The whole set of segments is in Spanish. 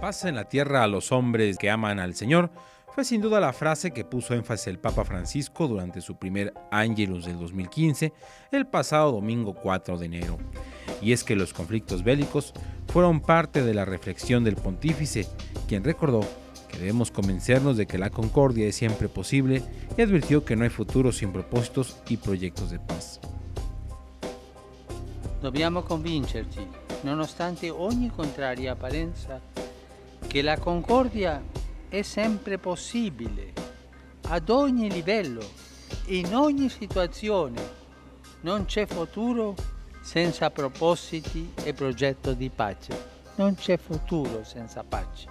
Paz en la tierra a los hombres que aman al Señor fue sin duda la frase que puso énfasis el Papa Francisco durante su primer Angelus del 2015, el pasado domingo 4 de enero. Y es que los conflictos bélicos fueron parte de la reflexión del pontífice, quien recordó que debemos convencernos de que la concordia es siempre posible y advirtió que no hay futuro sin propósitos y proyectos de paz. Dobbiamo convincerci, nonostante ogni contraria apparenza, che la concordia è sempre possibile, ad ogni livello, in ogni situazione. Non c'è futuro senza propositi e progetto di pace. Non c'è futuro senza pace.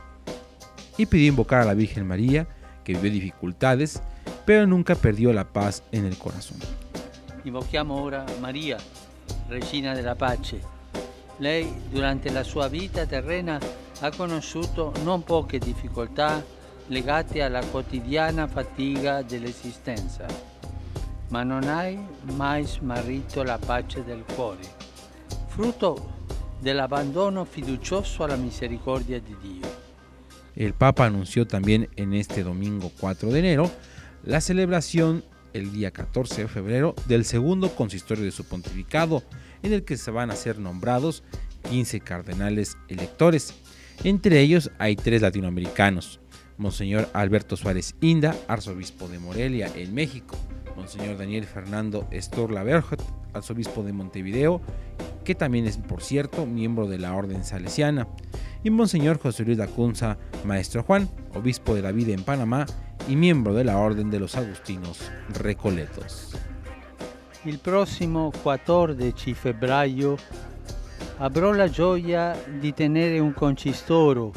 Y pidió invocar a la Virgen María, que vivió dificultades, pero nunca perdió la paz en el corazón. Invochiamo ora Maria, Regina della Pace. Lei durante la sua vita terrena ha conosciuto non poche difficoltà legate alla quotidiana fatica dell'esistenza, ma non ha mai smarrito la pace del cuore, frutto dell'abbandono fiducioso alla misericordia di Dio. El Papa anunció también en este domingo 4 de enero la celebración el día 14 de febrero del segundo consistorio de su pontificado, en el que se van a ser nombrados 15 cardenales electores. Entre ellos hay tres latinoamericanos, Monseñor Alberto Suárez Inda, arzobispo de Morelia en México, Monseñor Daniel Fernando Estorla Berjot, arzobispo de Montevideo, que también es, por cierto, miembro de la Orden Salesiana, y Monseñor José Luis Lacunza, Maestro Juan, obispo de la vida en Panamá y miembro de la Orden de los Agustinos Recoletos. Il prossimo 14 febbraio avrò la gioia di tenere un concistoro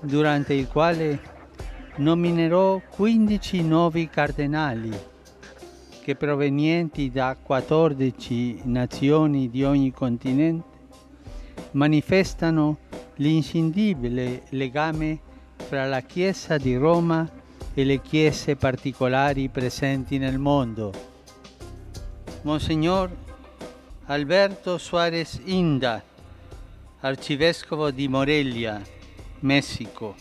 durante il quale nominerò 15 nuovi cardinali che provenienti da 14 nazioni di ogni continente manifestano l'inscindibile legame fra la Chiesa di Roma e le chiese particolari presenti nel mondo. Monsignor Alberto Suárez Inda, arcivescovo di Morelia, Messico.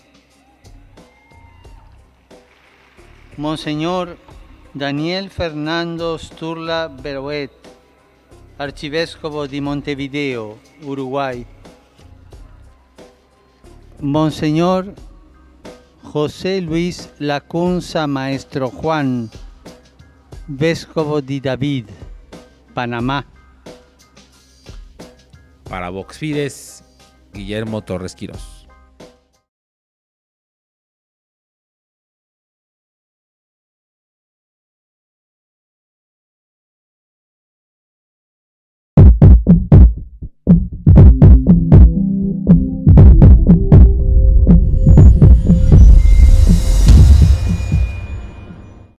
Monseñor Daniel Fernando Sturla Beroet, arcivescovo di Montevideo, Uruguay. Monseñor José Luis Lacunza Maestro Juan, vescovo di David, Panamá. Para Vox Fides, Guillermo Torres Quirós.